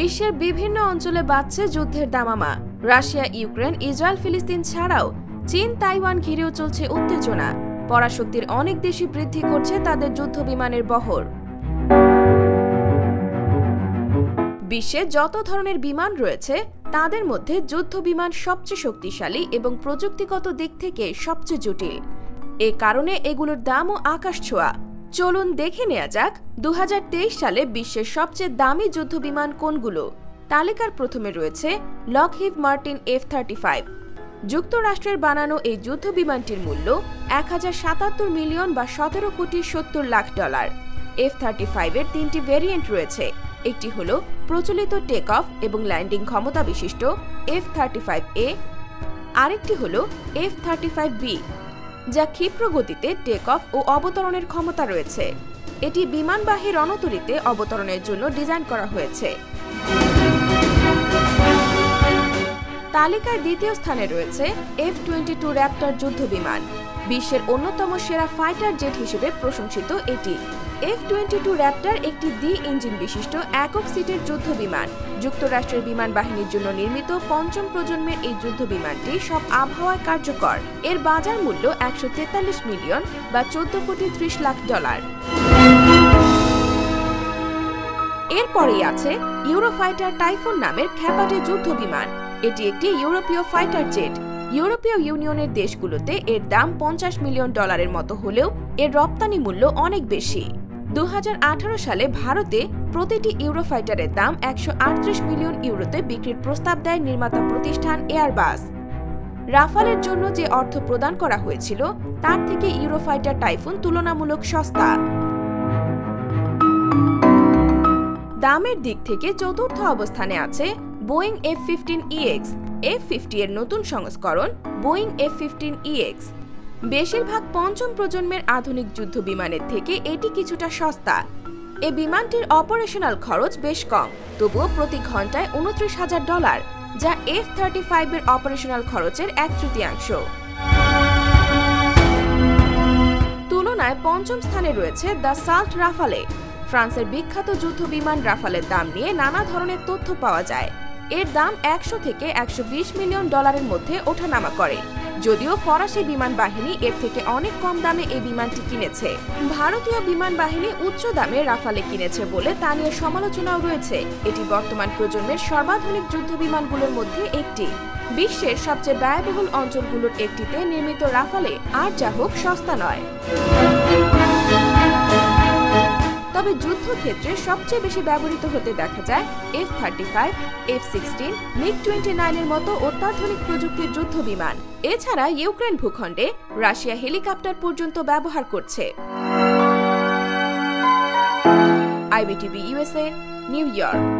বিশ্বের বিভিন্ন অঞ্চলে বাড়ছে যুদ্ধের দামামা। রাশিয়া, ইউক্রেন, ইসরায়েল, ফিলিস্তিন ছাড়াও চীন, তাইওয়ান ঘিরেও চলছে উত্তেজনা। পরাশক্তির অনেক দেশই বৃদ্ধি করছে তাদের যুদ্ধ বিমানের বহর। বিশ্বে যত ধরনের বিমান রয়েছে, তাদের মধ্যে যুদ্ধ বিমান সবচেয়ে শক্তিশালী এবং প্রযুক্তিগত দিক থেকে সবচেয়ে জটিল। এ কারণে এগুলোর দামও আকাশ ছোঁয়া। চলুন দেখে নেওয়া যাক দু হাজার তেইশ সালে বিশ্বের সবচেয়ে দামি যুদ্ধ বিমান কোনগুলো? তালিকার প্রথমে রয়েছে Lockheed Martin F thirty five যুক্তরাষ্ট্রের বানানো এই যুদ্ধ বিমানটির মূল্য এক হাজার সাতাত্তর মিলিয়ন বা সতেরো কোটি সত্তর লাখ ডলার। এফ থার্টি ফাইভের তিনটি ভেরিয়েন্ট রয়েছে। একটি হল প্রচলিত টেক অফ এবং ল্যান্ডিং ক্ষমতা বিশিষ্ট এফ থার্টি ফাইভ এ আরেকটি হল এফ থার্টি ফাইভ বি যা ক্ষিপ্র গতিতে টেক অফ ও অবতরণের ক্ষমতা রয়েছে। এটি বিমানবাহী রণতরীতে অবতরণের জন্য ডিজাইন করা হয়েছে। তালিকায় দ্বিতীয় স্থানে রয়েছে এফ টোয়েন্টি টু র্যাপ্টার যুদ্ধ বিমান বিশ্বের অন্যতম সেরা ফাইটার জেট হিসেবে প্রশংসিত এটি। এফ টোয়েন্টি টু র্যাপ্টার একটি দ্বি ইঞ্জিন বিশিষ্ট একক সিটের যুদ্ধ বিমান। যুক্তরাষ্ট্রের বিমান বাহিনীর জন্য নির্মিত পঞ্চম প্রজন্মের এই যুদ্ধ বিমানটি সব আবহাওয়ায় কার্যকর। এর বাজার মূল্য একশো তেতাল্লিশ মিলিয়ন বা চোদ্দ কোটি ত্রিশ লাখ ডলার। এরপরেই আছে ইউরোফাইটার টাইফুন নামের খ্যাপাটে যুদ্ধ বিমান। এটি একটি ইউরোপীয় ফাইটার জেট। ইউরোপীয় ইউনিয়নের দেশগুলোতে এর দাম পঞ্চাশ মিলিয়ন ডলারের মতো হলেও এর রপ্তানি মূল্য অনেক বেশি। দু হাজার আঠারো সালে ভারতে প্রতিটি ইউরোফাইটারের দাম একশো আটত্রিশ মিলিয়ন ইউরোতে বিক্রির প্রস্তাব দেয় নির্মাতা প্রতিষ্ঠান এয়ারবাস। রাফালের জন্য যে অর্থ প্রদান করা হয়েছিল, তার থেকে ইউরোফাইটার টাইফুন তুলনামূলক সস্তা। দামের দিক থেকে চতুর্থ অবস্থানে আছে Boeing F fifteen EX F fifty এর নতুন সংস্করণ বোয়িং এফ ফিফটিন ইএক্স বেশিরভাগ পঞ্চম প্রজন্মের আধুনিক যুদ্ধ বিমানের থেকে এটি কিছুটা সস্তা। এ বিমানটির অপারেশনাল খরচ বেশ কম, তবুও প্রতি ঘন্টায় উনত্রিশ হাজার ডলার, যা এফ থার্টি ফাইভের অপারেশনাল খরচের এক তৃতীয়াংশ। তুলনায় পঞ্চম স্থানে রয়েছে দ্য সাল্ট রাফালে, ফ্রান্সের বিখ্যাত যুদ্ধ বিমান রাফালের দাম নিয়ে নানা ধরনের তথ্য পাওয়া যায়। এর দাম একশো থেকে একশো বিশ মিলিয়ন ডলারের মধ্যে ওঠানামা করে। যদিও ফরাসি বিমান বাহিনী এর থেকে অনেক কম দামে এই বিমানটি কিনেছে। ভারতীয় বিমান বাহিনী উচ্চ দামে রাফালে কিনেছে বলে তা নিয়ে সমালোচনাও রয়েছে। এটি বর্তমান প্রজন্মের সর্বাধুনিক যুদ্ধ বিমানগুলোর মধ্যে একটি। বিশ্বের সবচেয়ে ব্যয়বহুল অঞ্চলগুলোর একটিতে নির্মিত রাফালে আর যা হোক সস্তা নয়। তবে যুদ্ধক্ষেত্রে সবচেয়ে বেশি ব্যবহৃত হতে দেখা যায় F thirty five F sixteen MiG twenty নাইনের মতো অত্যাধুনিক প্রযুক্তির যুদ্ধ বিমান। এছাড়া ইউক্রেন ভূখণ্ডে রাশিয়া হেলিকপ্টার পর্যন্ত ব্যবহার করছে। IBTV, USA, New York.